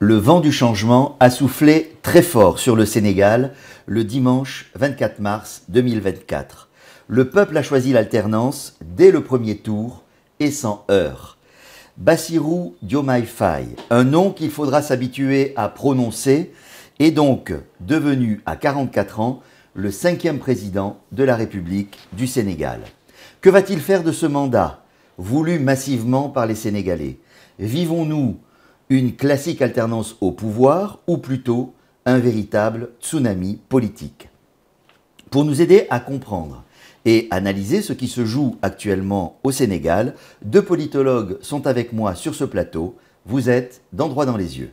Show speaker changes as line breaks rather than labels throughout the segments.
Le vent du changement a soufflé très fort sur le Sénégal le dimanche 24 mars 2024. Le peuple a choisi l'alternance dès le premier tour et sans heurts. Bassirou Diomaye Faye, un nom qu'il faudra s'habituer à prononcer, est donc devenu à 44 ans le cinquième président de la République du Sénégal. Que va-t-il faire de ce mandat, voulu massivement par les Sénégalais? Vivons-nous une classique alternance au pouvoir ou plutôt un véritable tsunami politique Pour nous aider à comprendre et analyser ce qui se joue actuellement au Sénégal, deux politologues sont avec moi sur ce plateau. Vous êtes d'endroit dans les yeux.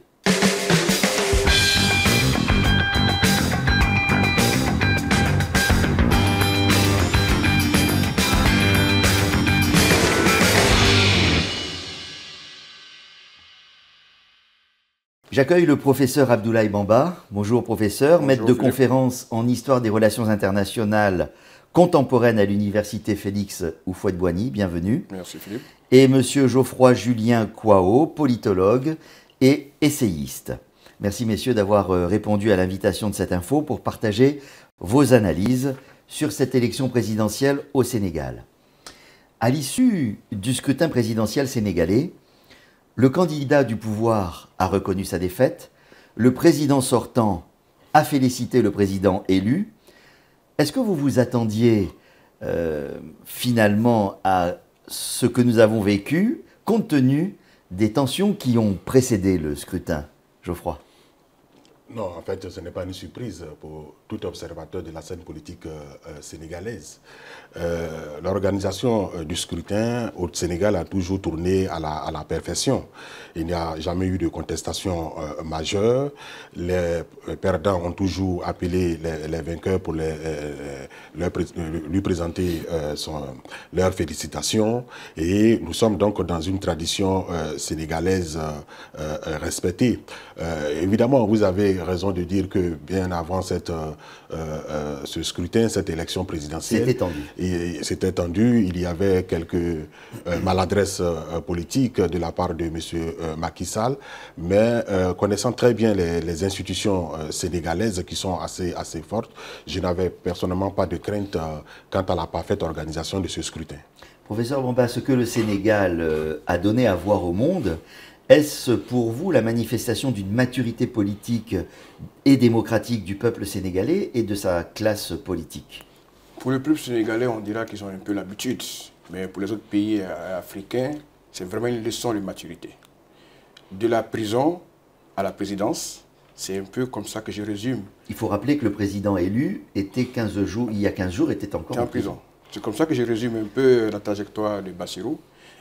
J'accueille le professeur Abdoulaye Bamba. Bonjour professeur, maître de conférence en histoire des relations internationales contemporaines à l'université Félix Houphouët-Boigny. Bienvenue.
Merci Philippe.
Et monsieur Geoffroy Julien Kouao, politologue et essayiste. Merci messieurs d'avoir euh, répondu à l'invitation de cette info pour partager vos analyses sur cette élection présidentielle au Sénégal. À l'issue du scrutin présidentiel sénégalais, le candidat du pouvoir a reconnu sa défaite, le président sortant a félicité le président élu. Est-ce que vous vous attendiez euh, finalement à ce que nous avons vécu compte tenu des tensions qui ont précédé le scrutin, Geoffroy?
Non, en fait, ce n'est pas une surprise pour tout observateur de la scène politique euh, euh, sénégalaise. Euh, l'organisation du scrutin au Sénégal a toujours tourné à la, perfection. Il n'y a jamais eu de contestation majeure. Les perdants ont toujours appelé les, vainqueurs pour les, lui présenter leurs félicitations. Et nous sommes donc dans une tradition sénégalaise respectée. évidemment, vous avez raison de dire que bien avant cette, euh, euh, ce scrutin, cette élection présidentielle, c'était tendu. Il y avait quelques euh, maladresses politiques de la part de M. Macky Sall, mais connaissant très bien les, institutions sénégalaises qui sont assez, assez fortes, je n'avais personnellement pas de crainte quant à la parfaite organisation de ce scrutin.
Professeur Bamba, ce que le Sénégal a donné à voir au monde, est-ce pour vous la manifestation d'une maturité politique et démocratique du peuple sénégalais et de sa classe politique?
Pour le peuple sénégalais, on dira qu'ils ont un peu l'habitude. Mais pour les autres pays africains, c'est vraiment une leçon de maturité. De la prison à la présidence, c'est un peu comme ça que je résume.
Il faut rappeler que le président élu était 15 jours, il y a 15 jours était encore en prison.
C'est comme ça que je résume un peu la trajectoire de Bassirou.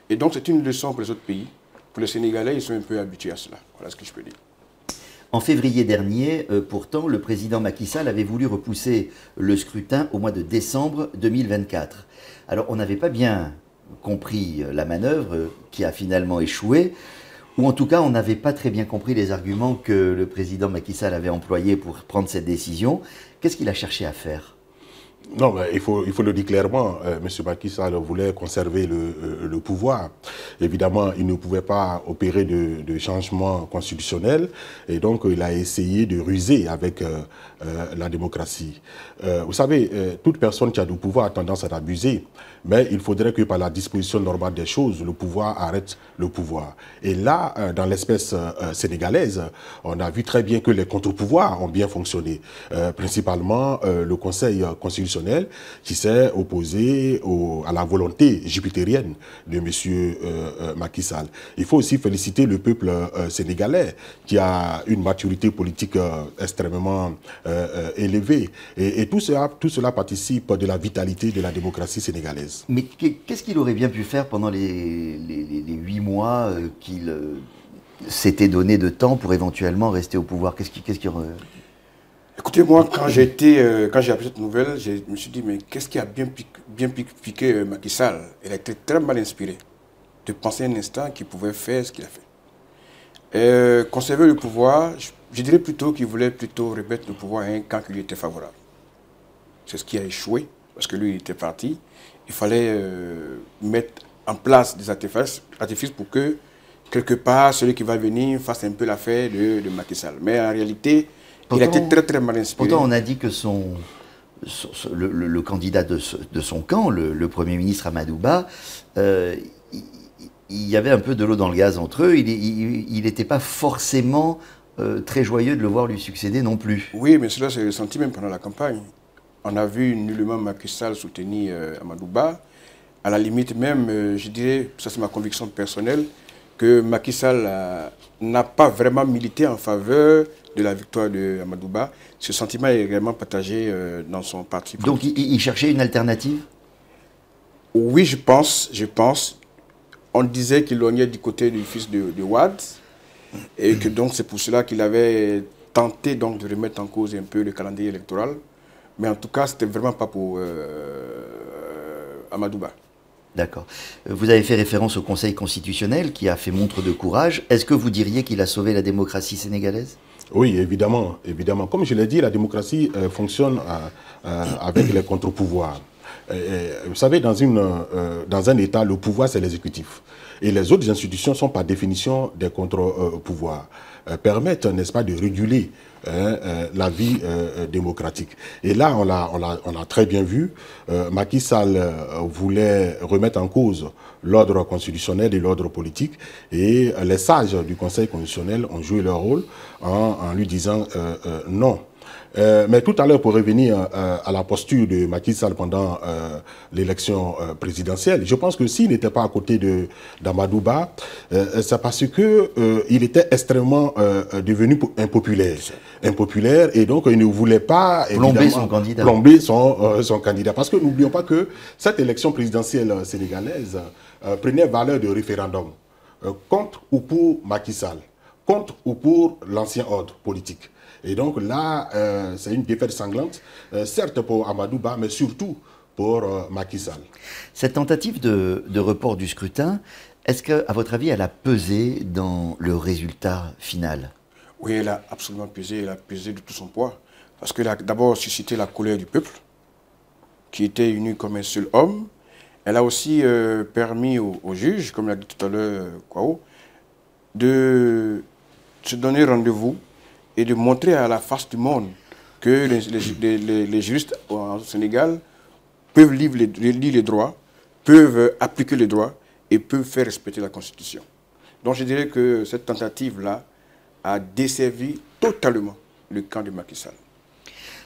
Et donc c'est une leçon pour les autres pays pour les Sénégalais, ils sont un peu habitués à cela. Voilà ce que je peux dire.
En février dernier, euh, pourtant, le président Macky Sall avait voulu repousser le scrutin au mois de décembre 2024. Alors, on n'avait pas bien compris euh, la manœuvre euh, qui a finalement échoué, ou en tout cas, on n'avait pas très bien compris les arguments que le président Macky Sall avait employés pour prendre cette décision. Qu'est-ce qu'il a cherché à faire?
Non, il faut, il faut le dire clairement. Euh, M. Macky Sall voulait conserver le, euh, le, pouvoir. Évidemment, il ne pouvait pas opérer de, changement constitutionnel et donc il a essayé de ruser avec euh, la démocratie. Vous savez, toute personne qui a du pouvoir a tendance à l'abuser, mais il faudrait que par la disposition normale des choses, le pouvoir arrête le pouvoir. Et là, dans l'espèce sénégalaise, on a vu très bien que les contre-pouvoirs ont bien fonctionné, principalement le Conseil constitutionnel qui s'est opposé à la volonté jupitérienne de M. Euh, euh, Macky Sall. Il faut aussi féliciter le peuple euh, sénégalais qui a une maturité politique extrêmement élevée. Et, tout, cela, tout cela participe de la vitalité de la démocratie sénégalaise.
Mais qu'est-ce qu'il aurait bien pu faire pendant les huit mois qu'il s'était donné de temps pour éventuellement rester au pouvoir? Qu'est-ce.
Écoutez, moi, quand j'ai euh, quand j'ai appris cette nouvelle, je me suis dit, mais qu'est-ce qui a bien, piqué, bien piqué euh, Macky Sall? Il a été très mal inspiré de penser un instant qu'il pouvait faire ce qu'il a fait. Euh, conserver le pouvoir, je, dirais plutôt qu'il voulait plutôt remettre le pouvoir à un camp qui lui était favorable. C'est ce qui a échoué, parce que lui, il était parti. Il fallait mettre en place des artifices, artifices pour que quelque part, celui qui va venir fasse un peu l'affaire de, de Macky Sall. Mais en réalité, il a été très très mal inspiré.
Pourtant, on a dit que son, le, candidat de, son camp, le, Premier ministre Amadouba, euh, il, y avait un peu de l'eau dans le gaz entre eux. Il n'était pas forcément euh, très joyeux de le voir lui succéder non plus.
Oui, mais cela s'est ressenti même pendant la campagne. On a vu nullement Macky Sall soutenir euh, Amadouba. À la limite même, je dirais, ça c'est ma conviction personnelle, que Macky Sall n'a pas vraiment milité en faveur de la victoire de Amadouba. Ce sentiment est réellement partagé euh, dans son parti.
Donc il, cherchait une alternative?
Oui, je pense, je pense. On disait qu'il lognait du côté du fils de, de Wad, et que donc c'est pour cela qu'il avait tenté donc de remettre en cause un peu le calendrier électoral. Mais en tout cas, c'était vraiment pas pour euh, Amadouba.
D'accord. Vous avez fait référence au Conseil constitutionnel qui a fait montre de courage. Est-ce que vous diriez qu'il a sauvé la démocratie sénégalaise?
Oui, évidemment, évidemment. Comme je l'ai dit, la démocratie euh, fonctionne euh, euh, avec les contre-pouvoirs. Vous savez, dans, une, dans un État, le pouvoir, c'est l'exécutif. Et les autres institutions sont par définition des contre-pouvoirs. permettent, n'est-ce pas, de réguler Hein, euh, la vie euh, euh, démocratique. Et là, on l'a très bien vu, Macky Sall voulait remettre en cause l'ordre constitutionnel et l'ordre politique, et les sages du Conseil constitutionnel ont joué leur rôle en lui disant non. Euh, mais tout à l'heure, pour revenir euh, à la posture de Macky Sall pendant euh, l'élection présidentielle, je pense que s'il n'était pas à côté de d'Amadouba, c'est parce que il était extrêmement devenu impopulaire, impopulaire, et donc il ne voulait pas
plomber son candidat.
Plomber son, son candidat, parce que n'oublions pas que cette élection présidentielle sénégalaise prenait valeur de référendum contre ou pour Macky Sall, contre ou pour l'ancien ordre politique. Et donc là, euh, c'est une défaite sanglante, euh, certes pour Amadouba, mais surtout pour euh, Macky Sall.
Cette tentative de, report du scrutin, est-ce qu'à votre avis, elle a pesé dans le résultat final?
Oui, elle a absolument pesé, elle a pesé de tout son poids. Parce qu'elle a d'abord suscité la colère du peuple, qui était uni comme un seul homme. Elle a aussi permis aux, juges, comme l'a dit tout à l'heure Kwao, de se donner rendez-vous et de montrer à la face du monde que les, juristes au Sénégal peuvent lire les, les, droits, peuvent appliquer les droits et peuvent faire respecter la Constitution. Donc je dirais que cette tentative-là a desservi totalement le camp de Macky Sall.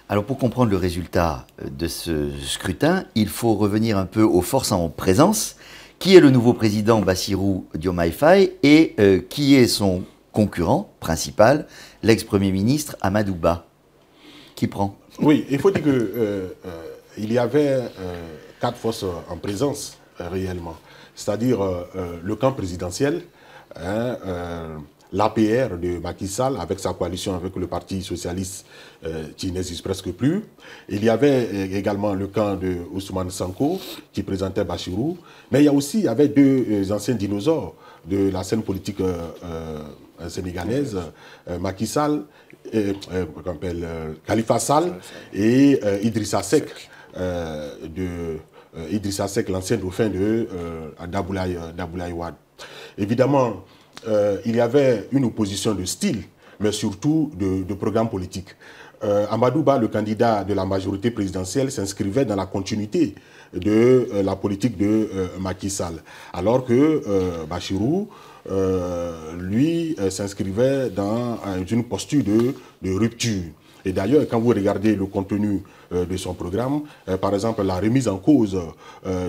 Alors pour comprendre le résultat de ce scrutin, il faut revenir un peu aux forces en présence. Qui est le nouveau président Bassirou Diomaye Faye et euh, qui est son concurrent principal, l'ex-premier ministre Amadouba. Qui prend?
Oui, il faut dire qu'il euh, euh, y avait euh, quatre forces en présence réellement. C'est-à-dire le camp présidentiel, hein, l'APR de Macky Sall avec sa coalition avec le Parti socialiste qui n'existe presque plus. Il y avait également le camp de Ousmane Sanko qui présentait Bachirou. Mais il y a aussi il deux anciens dinosaures de la scène politique sénégalaise, euh, Macky Sall, euh, Khalifa Sall et Idrissa Seck, de Idrissa Seck, l'ancien dauphin de Daboulaye Wade. Évidemment, il y avait une opposition de style, mais surtout de, programme politique. Amadouba, le candidat de la majorité présidentielle, s'inscrivait dans la continuité de la politique de Macky Sall. Alors que Bachirou euh, lui euh, s'inscrivait dans euh, une posture de, de rupture. Et d'ailleurs, quand vous regardez le contenu de son programme, par exemple la remise en cause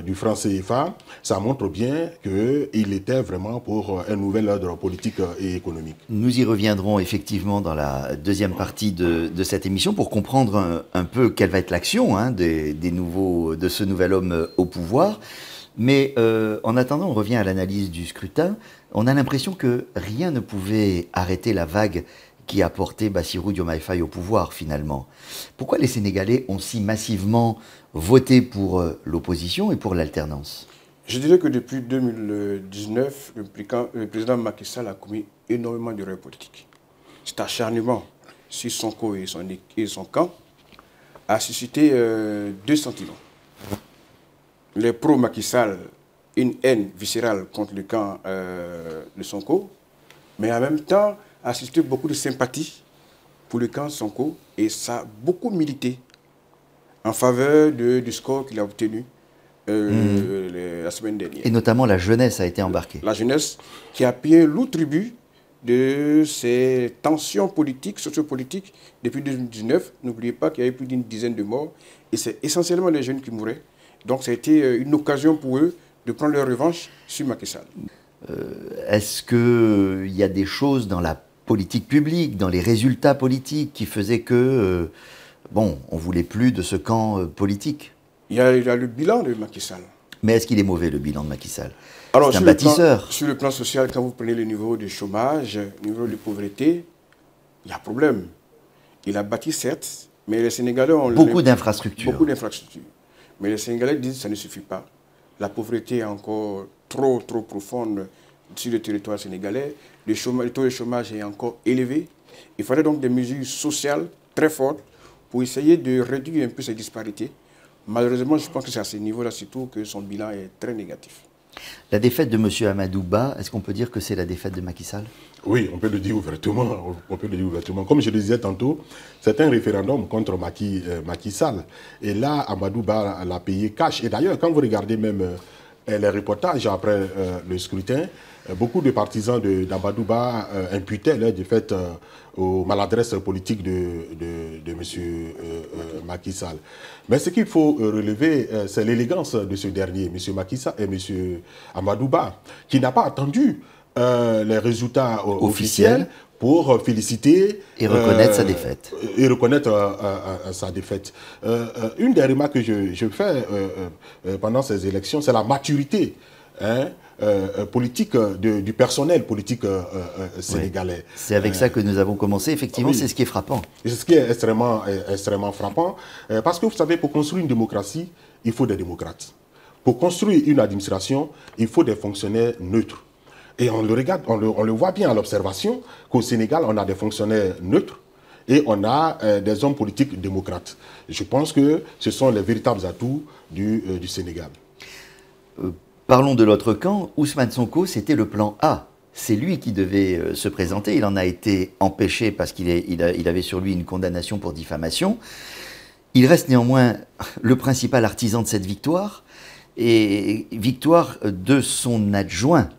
du franc CFA, ça montre bien qu'il était vraiment pour un nouvel ordre politique et économique.
Nous y reviendrons effectivement dans la deuxième partie de, cette émission pour comprendre un, peu quelle va être l'action hein, des, nouveaux, de ce nouvel homme au pouvoir. Mais en attendant, on revient à l'analyse du scrutin on a l'impression que rien ne pouvait arrêter la vague qui a porté Bassirou Diomaye au pouvoir finalement. Pourquoi les Sénégalais ont si massivement voté pour euh, l'opposition et pour l'alternance?
Je dirais que depuis 2019, le président Macky Sall a commis énormément d'erreurs politiques. Cet acharnement sur son co et son, et son camp a suscité euh, deux sentiments. Les pro-Macky Sall une haine viscérale contre le camp euh, de Sonko mais en même temps, a suscité beaucoup de sympathie pour le camp Sonko et ça a beaucoup milité en faveur de, du score qu'il a obtenu euh, hmm. la semaine dernière.
Et notamment la jeunesse a été embarquée.
La jeunesse qui a payé lourd tribut de ces tensions politiques, sociopolitiques depuis 2019. N'oubliez pas qu'il y a eu plus d'une dizaine de morts et c'est essentiellement les jeunes qui mouraient. Donc ça a été euh, une occasion pour eux de prendre leur revanche sur Macky Sall.
Euh, est-ce qu'il y a des choses dans la politique publique, dans les résultats politiques qui faisaient que, euh, bon, on voulait plus de ce camp politique?
Il y, a, il y, a, le bilan de Macky Sall.
Mais est-ce qu'il est mauvais, le bilan de Macky Sall? C'est un bâtisseur.
sur le plan social, quand vous prenez le niveau de chômage, le niveau de pauvreté, il y a problème. Il a bâti, certes, mais les Sénégalais ont...
Beaucoup d'infrastructures.
Beaucoup d'infrastructures. Mais les Sénégalais disent que ça ne suffit pas. La pauvreté est encore trop, trop profonde sur le territoire sénégalais. Le, taux de chômage est encore élevé. Il faudrait donc des mesures sociales très fortes pour essayer de réduire un peu ces disparités. Malheureusement, je pense que c'est à ce niveau-là surtout que son bilan est très négatif.
La défaite de M. Amadouba, est-ce qu'on peut dire que c'est la défaite de Macky Sall?
Oui, on peut le dire ouvertement. On peut le dire ouvertement. Comme je le disais tantôt, c'est un référendum contre Macky, euh, Sall. Et là, Amadouba l'a payé cash. Et d'ailleurs, quand vous regardez même euh, les reportages après euh, le scrutin, beaucoup de partisans d'Amadouba imputaient leur défaite aux maladresses politiques de, M. Macky Sall. Mais ce qu'il faut relever, c'est l'élégance de ce dernier, M. Macky Sall et M. Amadouba, qui n'a pas attendu les résultats officiels pour féliciter
et reconnaître sa défaite.
Et reconnaître sa défaite. une des remarques que je, fais pendant ces élections, c'est la maturité hein, politique du personnel politique sénégalais.
C'est avec ça que nous avons commencé. Effectivement, c'est ce qui est frappant.
C'est ce qui est extrêmement, extrêmement frappant. parce que vous savez, pour construire une démocratie, il faut des démocrates. Pour construire une administration, il faut des fonctionnaires neutres. Et on le regarde, on le, voit bien à l'observation qu'au Sénégal, on a des fonctionnaires neutres et on a euh, des hommes politiques démocrates. Je pense que ce sont les véritables atouts du, euh, Sénégal.
Euh, parlons de l'autre camp. Ousmane Sonko, c'était le plan A. C'est lui qui devait se présenter. Il en a été empêché parce qu'il il avait sur lui une condamnation pour diffamation. Il reste néanmoins le principal artisan de cette victoire et victoire de son adjoint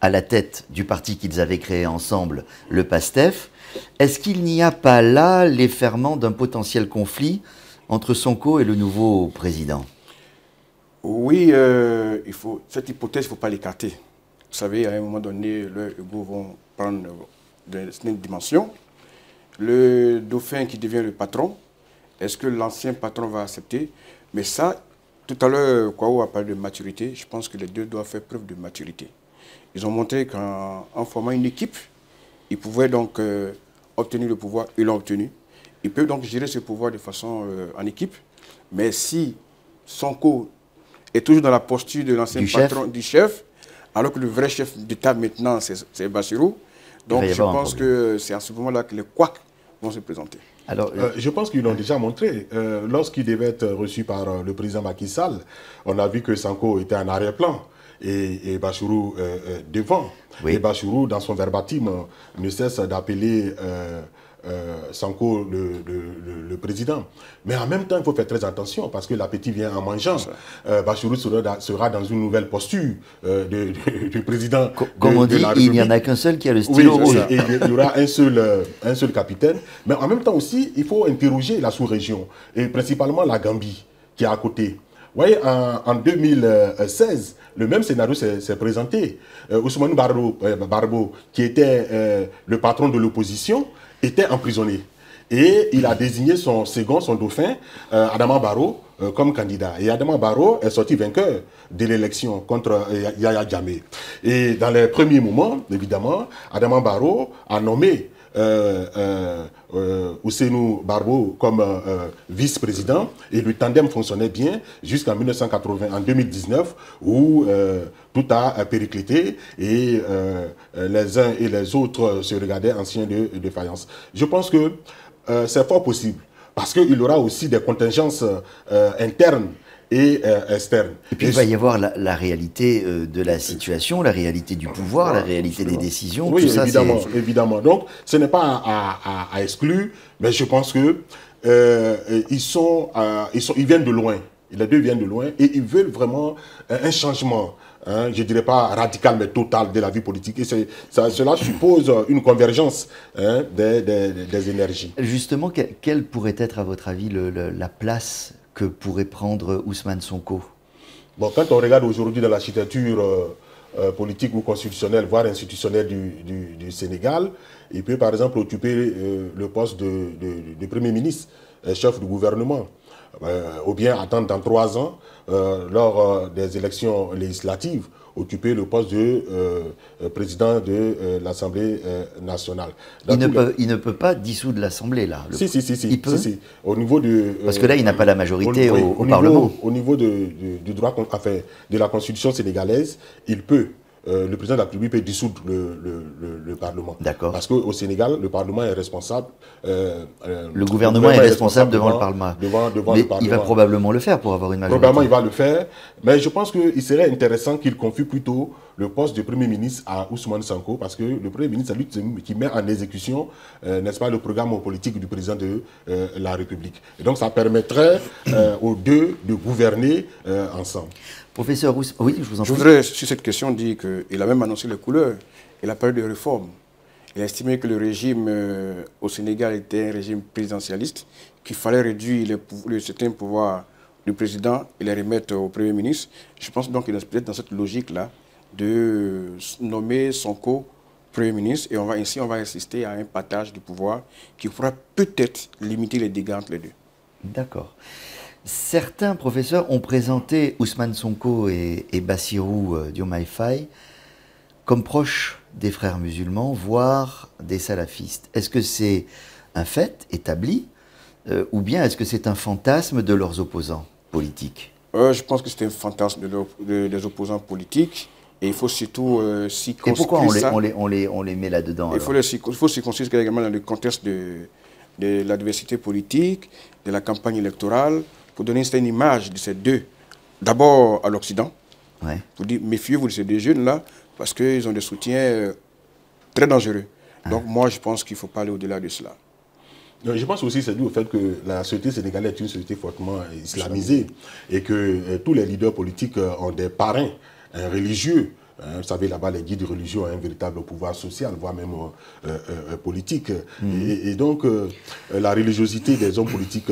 à la tête du parti qu'ils avaient créé ensemble, le PASTEF. Est-ce qu'il n'y a pas là les ferments d'un potentiel conflit entre Sonko et le nouveau président?
Oui, euh, il faut, cette hypothèse, il ne faut pas l'écarter. Vous savez, à un moment donné, le ego vont prendre une dimension. Le dauphin qui devient le patron, est-ce que l'ancien patron va accepter? Mais ça, tout à l'heure, Kwao a parlé de maturité. Je pense que les deux doivent faire preuve de maturité. Ils ont montré qu'en formant une équipe, ils pouvaient donc euh, obtenir le pouvoir, ils l'ont obtenu. Ils peuvent donc gérer ce pouvoir de façon euh, en équipe. Mais si Sonko est toujours dans la posture de l'ancien patron du chef, alors que le vrai chef d'État maintenant, c'est Bassirou, donc je pense que c'est à ce moment-là que les couacs vont se présenter.
Alors, euh, je pense qu'ils l'ont déjà montré. Lorsqu'il devait être reçu par le président Macky Sall, on a vu que Sanko était en arrière-plan et, et Bachirou euh, euh, devant. Et Bachirou, dans son verbatim, ne cesse d'appeler euh, Sanko le, le, président. Mais en même temps, il faut faire très attention parce que l'appétit vient en mangeant. Bachirou sera, dans une nouvelle posture du président.
Comme on dit, il n'y en a qu'un seul qui a le stylo rouge.
Et il y aura un seul, un seul capitaine. Mais en même temps aussi, il faut interroger la sous-région et principalement la Gambie qui est à côté. Vous voyez, en, 2016, le même scénario s'est présenté. Euh, Ousmane euh, Barbo, qui était euh, le patron de l'opposition, était emprisonné. Et il a désigné son second, son dauphin, Adama Barrow, comme candidat. Et Adama Barrow est sorti vainqueur de l'élection contre Yaya Djamé. Et dans les premiers moments, évidemment, Adama Barrow a nommé euh, euh, euh, Barbo comme euh, vice-président et le tandem fonctionnait bien jusqu'en 1980, en 2019 où tout a périclité et les uns et les autres se regardaient anciens de, de faïence. Je pense que c'est fort possible parce qu'il y aura aussi des contingences internes et externes.
Et puis il va y avoir la, réalité de la situation, la réalité du pouvoir, la réalité des décisions.
Oui, évidemment, évidemment. Donc ce n'est pas à, à, exclure, mais je pense que ils, sont, ils, sont, ils viennent de loin. Les deux viennent de loin et ils veulent vraiment un changement. Hein, je ne dirais pas radical, mais total de la vie politique. Et ça, cela suppose une convergence hein, des, énergies.
Justement, quelle pourrait être, à votre avis, la place que pourrait prendre Ousmane Sonko
bon, Quand on regarde aujourd'hui dans l'architecture euh, euh, politique ou constitutionnelle, voire institutionnelle du, Sénégal, il peut par exemple occuper euh, le poste de, Premier ministre, chef du gouvernement. ou bien attendre dans trois ans lors des élections législatives, occuper le poste de euh, président de l'Assemblée nationale.
Il ne, peut, il ne, peut, pas dissoudre l'Assemblée, là.
Si, si, si, il peut Au niveau du,
Parce que là, il n'a pas la majorité au, Parlement.
Au niveau de, du droit, enfin, de la Constitution sénégalaise, il peut. Euh, le président de la République peut dissoudre le, Parlement.
D'accord.
Parce qu'au Sénégal, le Parlement est responsable.
Euh, euh, le gouvernement est responsable, devant, le Parlement. Devant, mais il va probablement le faire pour avoir une majorité.
Probablement, il va le faire. Mais je pense qu'il serait intéressant qu'il confie plutôt le poste de Premier ministre à Ousmane Sanko, parce que le Premier ministre, c'est lui qui met en exécution, n'est-ce pas, le programme politique du président de la République. Et donc, ça permettrait aux deux de gouverner ensemble.
Professeur Rousse, oui, je vous en
prie. Je voudrais, sur cette question, dire qu'il a même annoncé les couleurs. Il a parlé de réformes. Il a estimé que le régime euh, au Sénégal était un régime présidentialiste, qu'il fallait réduire le, certain pouvoir du président et les remettre au Premier ministre. Je pense donc qu'il est peut-être dans cette logique-là de nommer son co-Premier ministre et on va, ainsi on va assister à un partage du pouvoir qui pourra peut-être limiter les dégâts entre les deux.
D'accord. Certains professeurs ont présenté Ousmane Sonko et, Bassirou euh, Diomaye comme proches des frères musulmans, voire des salafistes. Est-ce que c'est un fait établi euh, ou bien est-ce que c'est un fantasme de leurs opposants?
Euh, Je pense que c'est un fantasme de des opposants politiques. Et il faut surtout s'y
Et pourquoi on les, on les, on les, on les met là-dedans
Il faut, il faut s'y construire également dans le contexte de, de la diversité politique, de la campagne électorale, pour donner une image de ces deux. D'abord à l'Occident, ouais. pour dire méfiez-vous de ces deux jeunes-là, parce qu'ils ont des soutiens euh, très dangereux. Donc moi, je pense qu'il ne faut pas aller au-delà de cela.
Je pense aussi c'est dû au fait que la société sénégalaise est une société fortement islamisée et que euh, tous les leaders politiques euh, ont des parrains religieux Hein, vous savez, là-bas, les guides religieux ont un véritable pouvoir social, voire même euh, euh, euh, politique. Mhm. Et, donc, la religiosité des hommes politiques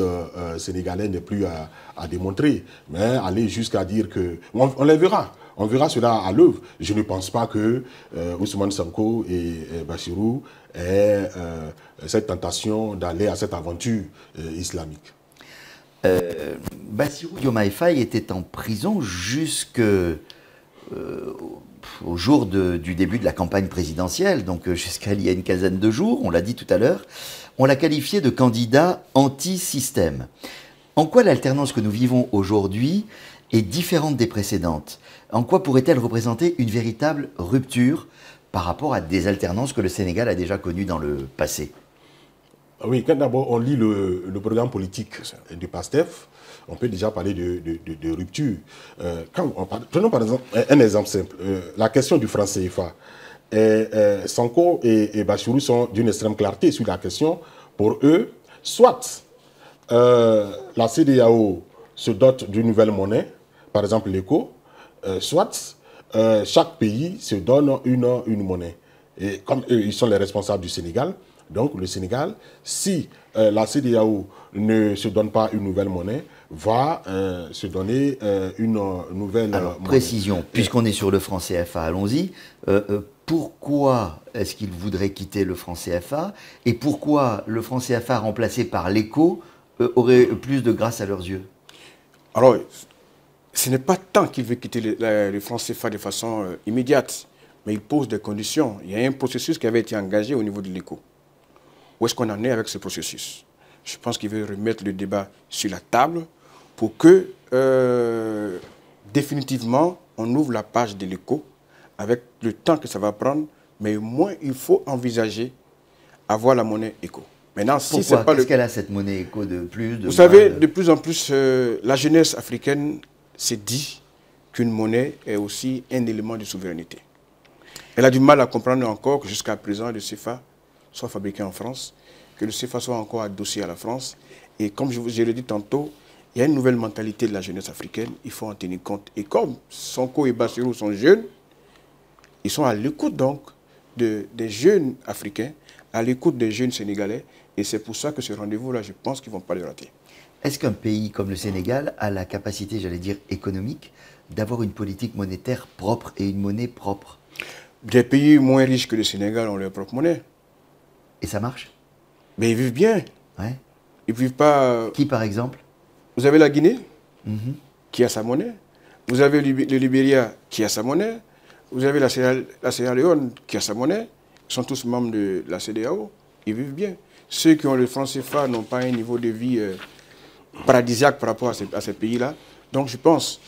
sénégalais n'est plus à, démontrer. Mais aller jusqu'à dire que... On, les verra. On verra cela à l'œuvre. Je ne pense pas que Ousmane Sanko et Bachirou aient cette tentation d'aller à cette aventure islamique.
Bassirou Diomaye Faye était en prison jusque au jour du début de la campagne présidentielle, donc euh, jusqu'à il y a une quinzaine de jours, on l'a dit tout à l'heure, on l'a qualifié de candidat anti-système. En quoi l'alternance que nous vivons aujourd'hui est différente des précédentes En quoi pourrait-elle représenter une véritable rupture par rapport à des alternances que le Sénégal a déjà connues dans le passé?
Oui, quand d'abord on lit le, programme politique du PASTEF, on peut déjà parler de, rupture. Euh, prenons par exemple un, exemple simple. Euh, la question du franc CFA. Euh, Sanko et, et sont d'une extrême clarté sur la question. Pour eux, soit la CDAO se dote d'une nouvelle monnaie, par exemple l'éco, soit chaque pays se donne une, une monnaie. Et comme eux, ils sont les responsables du Sénégal, donc le Sénégal, si la CDAO ne se donne pas une nouvelle monnaie, va euh, se donner euh, une nouvelle
Alors, précision, puisqu'on est sur le franc CFA, allons-y. Euh, pourquoi est-ce qu'il voudrait quitter le franc CFA et pourquoi le franc CFA remplacé par l'éco aurait plus de grâce à leurs yeux?
Alors, ce n'est pas tant qu'il veut quitter le, franc CFA de façon immédiate, mais il pose des conditions. Il y a un processus qui avait été engagé au niveau de l'éco. Où est-ce qu'on en est avec ce processus? Je pense qu'il veut remettre le débat sur la table pour que euh, définitivement on ouvre la page de l'écho avec le temps que ça va prendre, mais au moins il faut envisager avoir la monnaie éco.
Maintenant, si pas Qu'est-ce qu'elle a cette monnaie éco de plus
Vous savez, de plus en plus, euh, la jeunesse africaine s'est dit qu'une monnaie est aussi un élément de souveraineté. Elle a du mal à comprendre encore que jusqu'à présent, le CFA soit fabriqué en France, que le CFA soit encore adossé à la France. Et comme je l'ai dit tantôt, il y a une nouvelle mentalité de la jeunesse africaine, il faut en tenir compte. Et comme Sonko et Bassirou sont jeunes, ils sont à l'écoute donc de, des jeunes africains, à l'écoute des jeunes sénégalais, et c'est pour ça que ce rendez-vous-là, je pense qu'ils ne vont pas le rater.
Est-ce qu'un pays comme le Sénégal a la capacité, j'allais dire, économique, d'avoir une politique monétaire propre et une monnaie propre?
Des pays moins riches que le Sénégal ont leur propre monnaie.
Et ça marche?
Mais ils vivent bien.
Ouais.
Ils vivent pas... Euh,
Qui, par exemple?
Vous avez la Guinée, mhm. qui a sa monnaie. Vous avez le Libéria, qui a sa monnaie. Vous avez la Sierra, la Sierra Leone, qui a sa monnaie. Ils sont tous membres de la CDAO. Ils vivent bien ceux qui ont le franc CFA n'ont pas un niveau de vie euh, paradisiaque par rapport à ces, pays-là. Donc je pense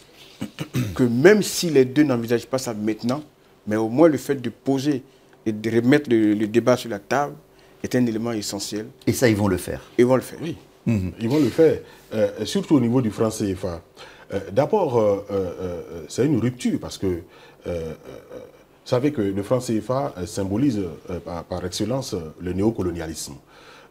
que même si les deux n'envisagent pas ça maintenant, mais au moins le fait de poser et de remettre le, débat sur la table est un élément essentiel.
Et ça, ils vont le faire
Ils vont le faire.
Oui, mhm. ils vont le faire, euh, surtout au niveau du franc CFA. Euh, d'abord, c'est une rupture parce que vous savez que le franc CFA symbolise par excellence le néocolonialisme.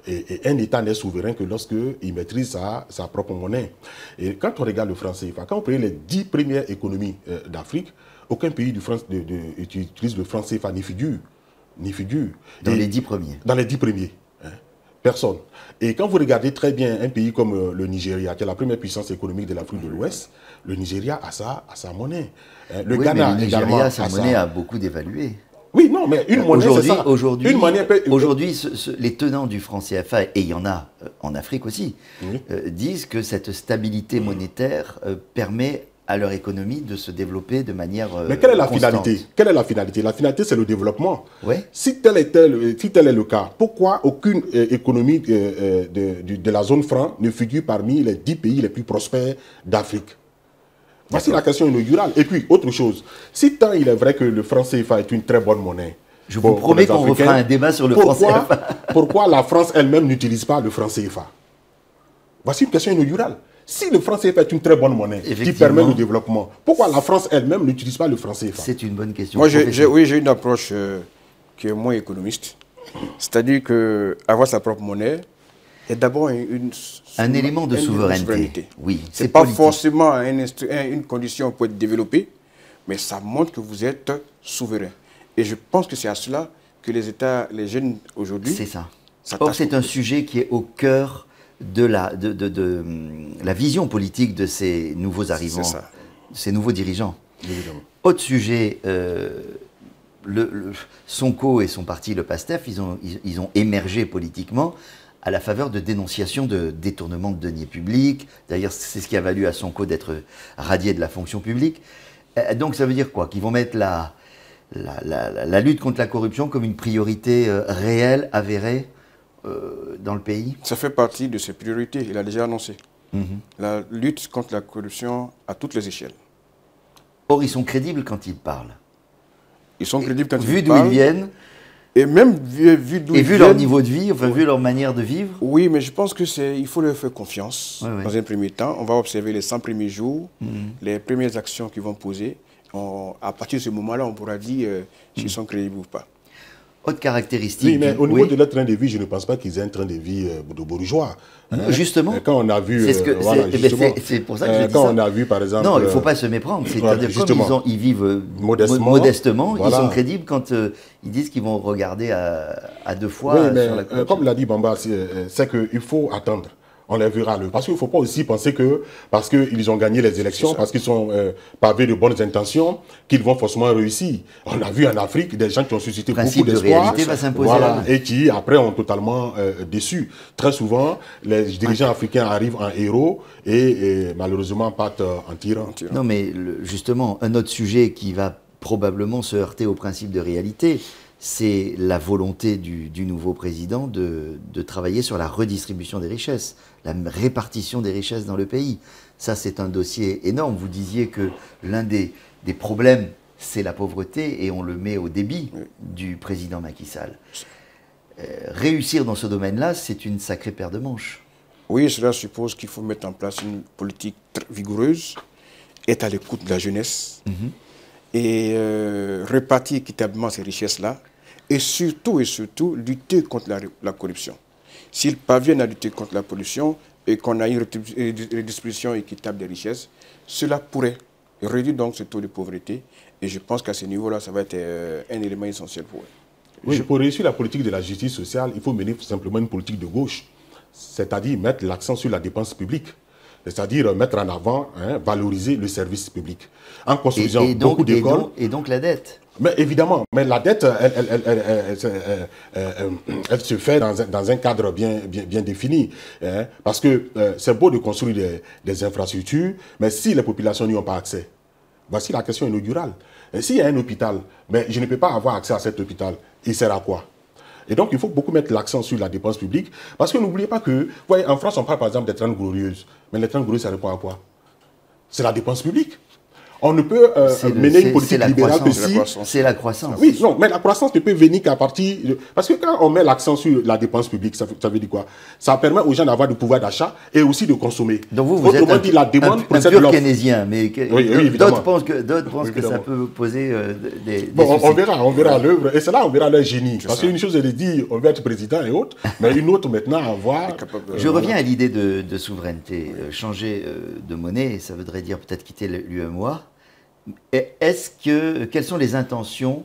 Et, un État n'est souverain que lorsqu'il maîtrise sa, sa, propre monnaie. Et quand on regarde le franc CFA, quand on prend les dix premières économies euh, d'Afrique, aucun pays du France de, utilise le franc CFA ni figure. Ni figure.
Dans les dix premiers
Dans les dix premiers. Hein. Personne. Et quand vous regardez très bien un pays comme euh, le Nigeria, qui est la première puissance économique de l'Afrique de l'Ouest, le Nigeria a sa, a sa monnaie.
Hein. Le Ghana le Nigeria, sa monnaie a beaucoup dévalué.
Oui, non, mais une monnaie,
aujourd'hui, aujourd'hui, les tenants du franc CFA, et il y en a euh, en Afrique aussi, euh, disent que cette stabilité monétaire euh, permet à leur économie de se développer de manière
Mais quelle est la finalité? Quelle est la finalité? La finalité, c'est le développement.
Oui.
Si tel, est tel, si tel est le cas, pourquoi aucune économie de, de, de la zone franc ne figure parmi les 10 pays les plus prospères d'Afrique? Voici la question inaugurale. Et puis, autre chose, si tant il est vrai que le franc CFA est une très bonne monnaie,
je vous promets qu'on refera un débat sur le
franc
CFA.
pourquoi la France elle-même n'utilise pas le franc CFA Voici une question inaugurale. Si le franc CFA est une très bonne monnaie qui permet le développement, pourquoi la France elle-même n'utilise pas le franc CFA
C'est une bonne question.
Moi, oui, j'ai une approche euh, qui est moins économiste. C'est-à-dire qu'avoir sa propre monnaie est d'abord une,
un élément de souveraineté. Oui,
c'est pas forcément une condition pour être développé, mais ça montre que vous êtes souverain. Et je pense que c'est à cela que les États, les jeunes aujourd'hui.
C'est ça. Or, c'est un sujet qui est au cœur de la, de, de, la vision politique de ces nouveaux arrivants, ces nouveaux dirigeants. Autre sujet, euh, le, Sonko et son parti, le PASTEF, ils ont, ils ont émergé politiquement à la faveur de dénonciations de détournement de deniers publics. D'ailleurs, c'est ce qui a valu à Sonko d'être radié de la fonction publique. Euh, donc ça veut dire quoi? Qu'ils vont mettre la, la, lutte contre la corruption comme une priorité euh, réelle, avérée euh, dans le pays?
Ça fait partie de ses priorités, il a déjà annoncé. Mhm. La lutte contre la corruption à toutes les échelles.
Or, ils sont crédibles quand ils parlent.
Ils sont crédibles quand
ils parlent. Vu d'où ils viennent,
et même vu, vu
Et vu leur niveau de vie, enfin vu leur manière de vivre
Oui, mais je pense que c'est, il faut leur faire confiance dans un premier temps. On va observer les 100 premiers jours, mhm. les premières actions qu'ils vont poser. à partir de ce moment-là, on pourra dire euh, s'ils mhm. sont crédibles ou pas.
Autre caractéristique.
Oui, mais au niveau de leur train de vie, je ne pense pas qu'ils aient un train de vie euh, de bourgeois.
Hein? Justement.
Quand on a vu.
C'est eh ben, pour ça que je
euh,
dis
Quand on a vu, par exemple.
Non, il ne faut pas se méprendre. C'est-à-dire comme ils, vivent modestement, modestement ils sont crédibles quand ils disent qu'ils vont regarder à, deux fois.
Oui, mais comme l'a dit Bamba, c'est qu'il faut attendre on les verra. Le... Parce qu'il ne faut pas aussi penser que parce qu'ils ont gagné les élections, parce qu'ils sont euh, pavés de bonnes intentions, qu'ils vont forcément réussir. On a vu en Afrique des gens qui ont suscité beaucoup d'espoir. Voilà, et qui après ont totalement euh, déçu. Très souvent, les dirigeants africains arrivent en héros et, malheureusement partent en tirant.
Non mais justement, un autre sujet qui va probablement se heurter au principe de réalité, c'est la volonté du, nouveau président de, travailler sur la redistribution des richesses, la répartition des richesses dans le pays. Ça, c'est un dossier énorme. Vous disiez que l'un des, problèmes, c'est la pauvreté, et on le met au débit du président Macky Sall. réussir dans ce domaine-là, c'est une sacrée paire de manches.
Oui, cela suppose qu'il faut mettre en place une politique vigoureuse, être à l'écoute de la jeunesse mhm. Et euh, répartir équitablement ces richesses-là et surtout et surtout lutter contre la, corruption. S'ils parviennent à lutter contre la pollution et qu'on a une redistribution équitable des richesses, cela pourrait réduire donc ce taux de pauvreté et je pense qu'à ce niveau-là, ça va être euh, un élément essentiel pour eux.
Oui, pour réussir la politique de la justice sociale, il faut mener simplement une politique de gauche c'est-à-dire mettre l'accent sur la dépense publique c'est-à-dire mettre en avant, hein, valoriser le service public, en construisant beaucoup d'écoles.
Et, donc la dette
mais évidemment, mais la dette, elle, se fait dans un, cadre bien, bien, défini. Hein, parce que euh, c'est beau de construire des, des, infrastructures, mais si les populations n'y ont pas accès, voici la question inaugurale. S'il y a un hôpital, mais je ne peux pas avoir accès à cet hôpital, il sert à quoi? Et donc, il faut beaucoup mettre l'accent sur la dépense publique. Parce que n'oubliez pas que, vous voyez, en France, on parle par exemple des trains glorieuses. Mais les trains glorieuses, ça répond à quoi? C'est la dépense publique. On ne peut euh, mener une politique libérale que si...
C'est la croissance.
Oui, non, mais la croissance ne peut venir qu'à partir... Parce que quand on met l'accent sur la dépense publique, ça, veut dire quoi? Ça permet aux gens d'avoir du pouvoir d'achat et aussi de consommer.
Donc vous, vous êtes un, dit, la demande un, un pur keynésien, mais d'autres pensent que, pensent que ça peut poser euh, des,
Bon, on, verra, on verra l'œuvre. Et c'est là on verra leur génie. Parce qu'une chose, elle est dit, on veut être président et autres, mais une autre maintenant, avoir...
Je reviens à l'idée de, souveraineté. Euh, changer de monnaie, ça voudrait dire peut-être quitter l'UMOA. Est-ce que, quelles sont les intentions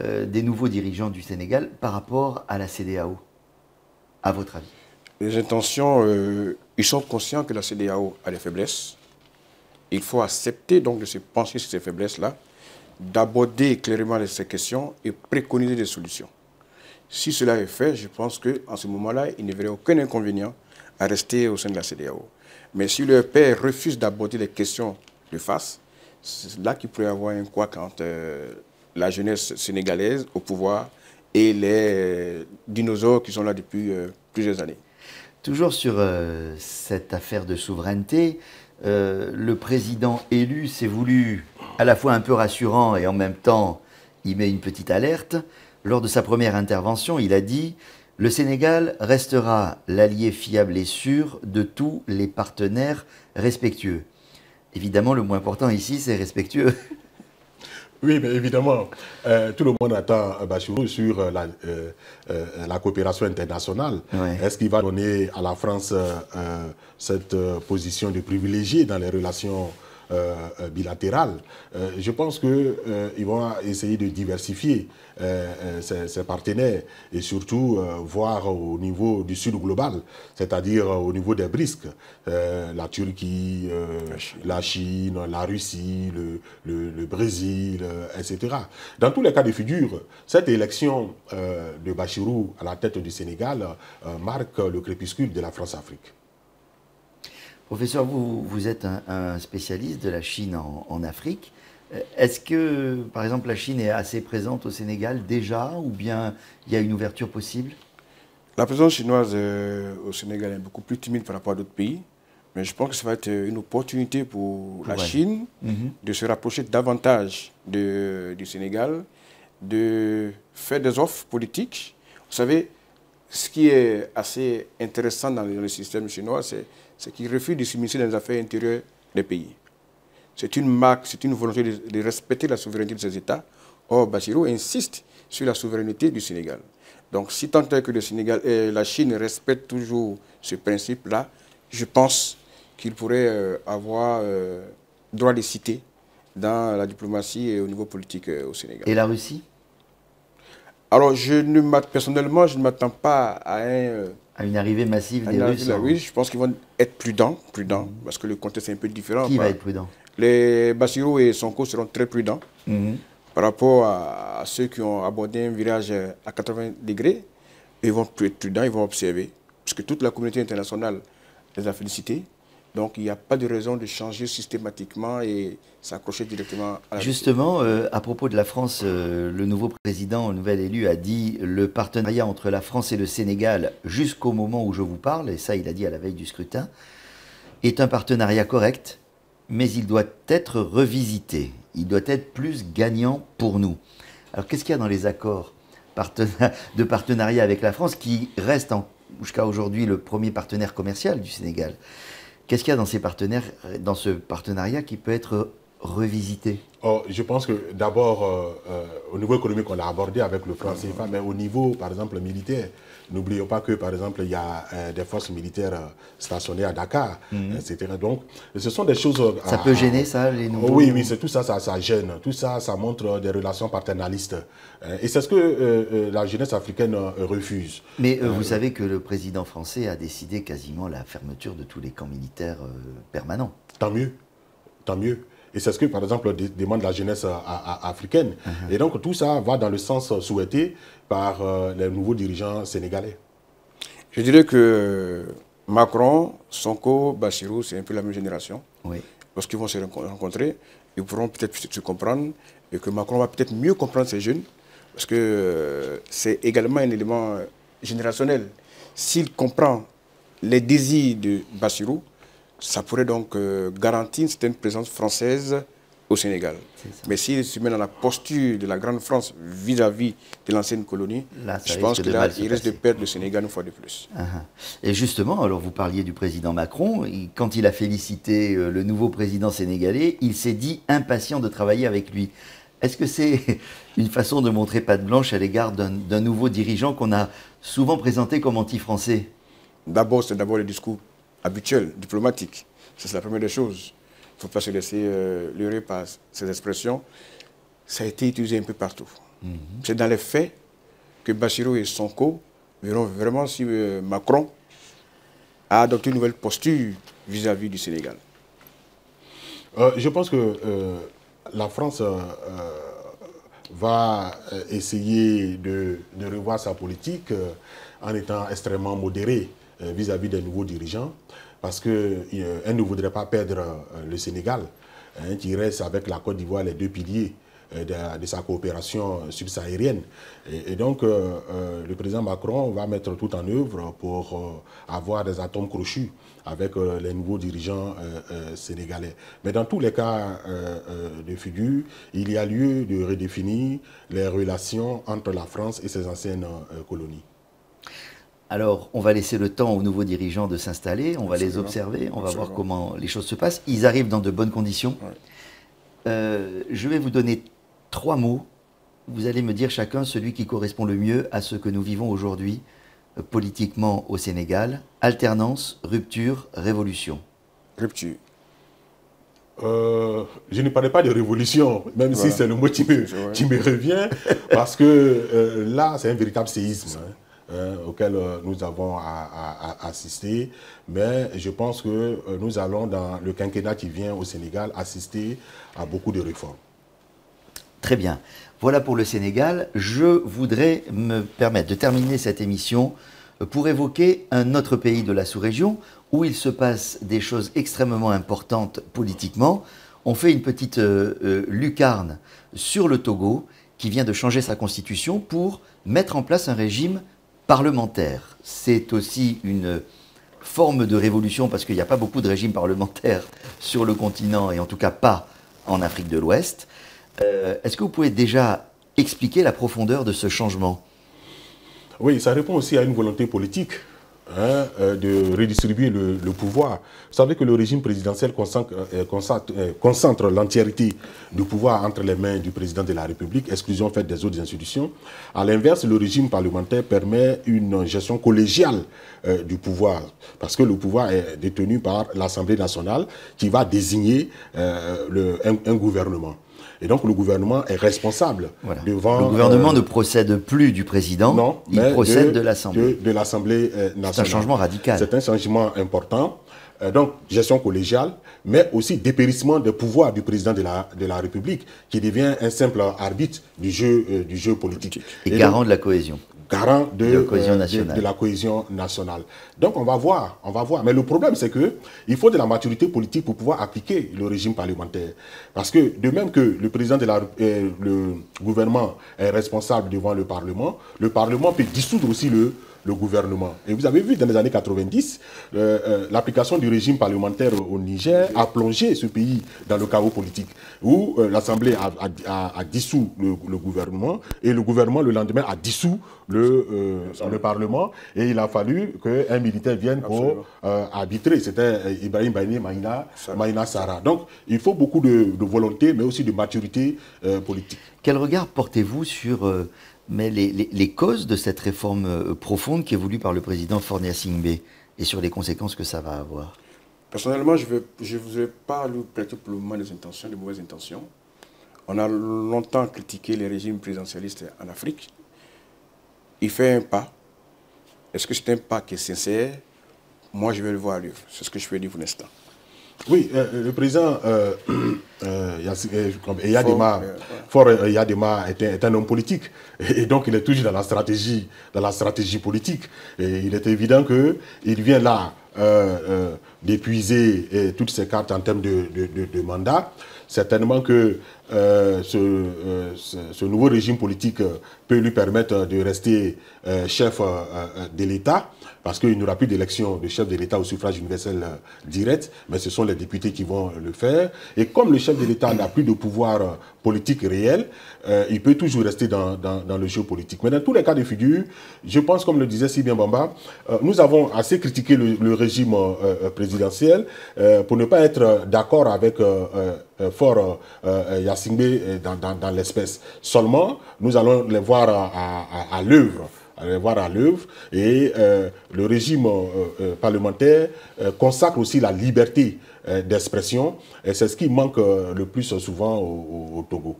euh, des nouveaux dirigeants du Sénégal par rapport à la CDAO, à votre avis?
Les intentions, euh, ils sont conscients que la CDAO a des faiblesses. Il faut accepter donc de se pencher sur ces faiblesses-là, d'aborder clairement ces questions et préconiser des solutions. Si cela est fait, je pense qu'en ce moment-là, il n'y aurait aucun inconvénient à rester au sein de la CDAO. Mais si le père refuse d'aborder les questions de face, c'est là qu'il pourrait y avoir un quoi entre euh, la jeunesse sénégalaise au pouvoir et les euh, dinosaures qui sont là depuis euh, plusieurs années.
Toujours sur cette affaire de souveraineté, le président élu s'est voulu à la fois un peu rassurant et en même temps il met une petite alerte. Lors de sa première intervention, il a dit Le Sénégal restera l'allié fiable et sûr de tous les partenaires respectueux. Évidemment, le moins important ici, c'est respectueux.
Oui, mais évidemment, euh, tout le monde attend Bachirou sur euh, euh, la, coopération internationale. Est-ce qu'il va donner à la France cette position de privilégié dans les relations euh, euh, bilatérale. Euh, je pense qu'ils vont essayer de diversifier ses, partenaires et surtout voir au niveau du sud global, c'est-à-dire au niveau des brisques, la Turquie, la Chine, la, Russie, le, Brésil, etc. Dans tous les cas de figure, cette élection de Bachirou à la tête du Sénégal marque le crépuscule de la France-Afrique.
Professeur, vous, vous êtes un, spécialiste de la Chine en, Afrique. Euh, est-ce que, par exemple, la Chine est assez présente au Sénégal déjà, ou bien il y a une ouverture possible?
La présence chinoise euh, au Sénégal est beaucoup plus timide par rapport à d'autres pays, mais je pense que ça va être une opportunité pour la Chine mhm. de se rapprocher davantage du Sénégal, de faire des offres politiques. Vous savez, ce qui est assez intéressant dans le système chinois, c'est c'est qu'il refuse de s'immiscer dans les affaires intérieures des pays. C'est une marque, c'est une volonté de, respecter la souveraineté de ces États. Or, Bachirou insiste sur la souveraineté du Sénégal. Donc, si tant est que le Sénégal et la Chine respectent toujours ce principe-là, je pense qu'il pourrait euh, avoir euh, droit de citer dans la diplomatie et au niveau politique euh, au Sénégal.
Et la Russie?
Alors, je ne personnellement, je ne m'attends pas à un
à une arrivée massive des Russes
Oui, je pense qu'ils vont être prudents, prudents mhm. parce que le contexte est un peu différent.
Qui va être prudent?
Les Bassirou et Sonko seront très prudents mhm. par rapport à, ceux qui ont abordé un virage à 80 degrés. Ils vont être prudents, ils vont observer, parce que toute la communauté internationale les a félicités. Donc il n'y a pas de raison de changer systématiquement et s'accrocher directement à la
Justement, euh, à propos de la France, euh, le nouveau président, le nouvel élu, a dit le partenariat entre la France et le Sénégal jusqu'au moment où je vous parle, et ça il a dit à la veille du scrutin, est un partenariat correct, mais il doit être revisité. Il doit être plus gagnant pour nous. Alors qu'est-ce qu'il y a dans les accords de partenariat avec la France, qui reste jusqu'à aujourd'hui le premier partenaire commercial du Sénégal? Qu'est-ce qu'il y a dans, ces partenaires, dans ce partenariat qui peut être revisité?
Oh, Je pense que d'abord, euh, euh, au niveau économique, on l'a abordé avec le franc CFA, mais au niveau, par exemple, militaire, n'oublions pas que, par exemple, il y a euh, des forces militaires stationnées à Dakar, mhm. etc. Donc, ce sont des choses...
Ça peut gêner, ça, les nouveaux...
Oui, oui, c'est tout ça, ça, ça, gêne. Tout ça, ça montre des relations paternalistes. et c'est ce que la jeunesse africaine refuse.
Mais vous savez que le président français a décidé quasiment la fermeture de tous les camps militaires permanents.
Tant mieux, tant mieux. Et c'est ce que, par exemple, demande la jeunesse africaine. Uh-huh. Et donc, tout ça va dans le sens souhaité par euh, les nouveaux dirigeants sénégalais.
Je dirais que Macron, Sonko, Bassirou, c'est un peu la même génération.
Oui.
Lorsqu'ils vont se rencontrer, ils pourront peut-être se comprendre et que Macron va peut-être mieux comprendre ces jeunes parce que euh, c'est également un élément générationnel. S'il comprend les désirs de Bassirou, ça pourrait donc euh, garantir une certaine présence française au Sénégal. Mais s'il se met dans la posture de la Grande France vis-à-vis de l'ancienne colonie, je pense qu'il risque de perdre le Sénégal une fois de plus.
Ah, ah. Et justement, alors vous parliez du président Macron, quand il a félicité euh, le nouveau président sénégalais, il s'est dit impatient de travailler avec lui. Est-ce que c'est une façon de montrer patte blanche à l'égard d'un nouveau dirigeant qu'on a souvent présenté comme anti-français?
D'abord, c'est d'abord le discours habituel, diplomatique. C'est la première des choses. Il ne faut pas se laisser euh, leurrer par ces expressions. Ça a été utilisé un peu partout. Mhm. C'est dans les faits que Bachirou et Sonko verront vraiment si euh, Macron a adopté une nouvelle posture vis-à-vis du Sénégal.
Euh, je pense que la France va essayer de, de, revoir sa politique en étant extrêmement modérée vis-à-vis des nouveaux dirigeants parce qu'elle euh, ne voudrait pas perdre euh, le Sénégal, hein, qui reste avec la Côte d'Ivoire les deux piliers euh, de, sa coopération subsaharienne. Et, donc, le président Macron va mettre tout en œuvre pour avoir des atomes crochus avec les nouveaux dirigeants sénégalais. Mais dans tous les cas de figure, il y a lieu de redéfinir les relations entre la France et ses anciennes colonies.
Alors, on va laisser le temps aux nouveaux dirigeants de s'installer, on va les observer, on va voir comment les choses se passent. Ils arrivent dans de bonnes conditions. Euh, je vais vous donner trois mots. Vous allez me dire chacun celui qui correspond le mieux à ce que nous vivons aujourd'hui euh, politiquement au Sénégal. Alternance, rupture, révolution.
Rupture.
Euh, je ne parlais pas de révolution, même si c'est le mot qui me, revient, parce que là, c'est un véritable séisme. Hein. Hein, auquel euh, nous avons assisté. Mais je pense que euh, nous allons, dans le quinquennat qui vient au Sénégal, assister à beaucoup de réformes.
Très bien. Voilà pour le Sénégal. Je voudrais me permettre de terminer cette émission euh, pour évoquer un autre pays de la sous-région où il se passe des choses extrêmement importantes politiquement. On fait une petite lucarne sur le Togo qui vient de changer sa constitution pour mettre en place un régime parlementaire. C'est aussi une forme de révolution parce qu'il n'y a pas beaucoup de régimes parlementaires sur le continent et en tout cas pas en Afrique de l'Ouest. Euh, est-ce que vous pouvez déjà expliquer la profondeur de ce changement?
Oui, ça répond aussi à une volonté politique Hein, euh, de redistribuer le, pouvoir. Vous savez que le régime présidentiel concentre, euh, euh, concentre, l'entièreté du pouvoir entre les mains du président de la République, exclusion faite des autres institutions. À l'inverse, le régime parlementaire permet une gestion collégiale du pouvoir, parce que le pouvoir est détenu par l'Assemblée nationale qui va désigner un gouvernement. Et donc le gouvernement est responsable devant...
Le gouvernement euh, ne procède plus du président, non, il procède de, l'Assemblée.
De, l'Assemblée nationale. Euh,
c'est un changement radical.
C'est un changement important. Euh, donc gestion collégiale, mais aussi dépérissement des pouvoirs du président de la, de la République, qui devient un simple arbitre du jeu, du jeu politique.
Et, garant de la cohésion
garant de, la cohésion nationale. De, la cohésion nationale. Donc on va voir, on va voir. Mais le problème c'est que il faut de la maturité politique pour pouvoir appliquer le régime parlementaire. Parce que de même que le président de la, le gouvernement est responsable devant le Parlement, le Parlement peut dissoudre aussi le, le gouvernement. Et vous avez vu dans les années 90, euh, euh, l'application du régime parlementaire au Niger a plongé ce pays dans le chaos politique, où euh, l'Assemblée a, dissous le, gouvernement et le gouvernement le lendemain a dissous le, le Parlement et il a fallu qu'un militaire vienne pour arbitrer. C'était Ibrahim Baïné Maïna, Maïna Sarah. Donc il faut beaucoup de, volonté mais aussi de maturité politique.
Quel regard portez-vous sur mais les, causes de cette réforme euh, profonde qui est voulue par le président Fornia Singbe et sur les conséquences que ça va avoir?
Personnellement, je ne vous pas lui prêter pour le moment des intentions, des mauvaises intentions. On a longtemps critiqué les régimes présidentialistes en Afrique. Il fait un pas. Est-ce que c'est un pas qui est sincère? Moi, je vais le voir à l'œuvre. C'est ce que je peux dire pour l'instant.
Oui, euh, le président euh, euh, Yadema, Fort, Yadema est, est, un homme politique et donc il est toujours dans la stratégie, dans la stratégie politique. Et il est évident qu'il vient là d'épuiser toutes ses cartes en termes de, de mandat. Certainement que ce, ce, nouveau régime politique peut lui permettre de rester chef de l'État parce qu'il n'y aura plus d'élection de chef de l'État au suffrage universel euh, direct, mais ce sont les députés qui vont le faire. Et comme le chef de l'État n'a plus de pouvoir euh, politique réel, euh, il peut toujours rester dans, le jeu politique. Mais dans tous les cas de figure, je pense, comme le disait si bien Bamba, nous avons assez critiqué le, régime présidentiel pour ne pas être d'accord avec Fort Yassingbe dans, dans, l'espèce. Seulement, nous allons les voir à l'œuvre aller voir à l'œuvre. Et euh, le régime euh, euh, parlementaire consacre aussi la liberté d'expression. Et c'est ce qui manque le plus souvent au, Togo.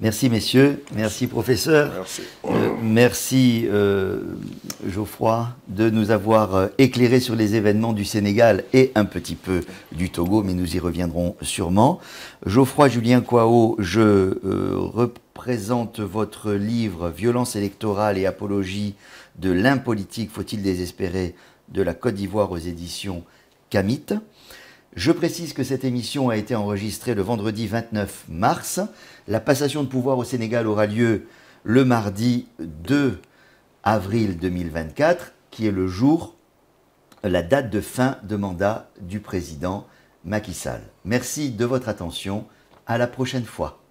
Merci messieurs, merci professeur,
merci,
merci Geoffroy de nous avoir éclairé sur les événements du Sénégal et un petit peu du Togo, mais nous y reviendrons sûrement. Geoffroy Julien Kouao, je présente votre livre Violence électorale et apologie de l'impolitique, faut-il désespérer, de la Côte d'Ivoire aux éditions Camit. Je précise que cette émission a été enregistrée le vendredi 29 mars. La passation de pouvoir au Sénégal aura lieu le mardi 2 avril 2024, qui est le jour, la date de fin de mandat du président Macky Sall. Merci de votre attention. À la prochaine fois.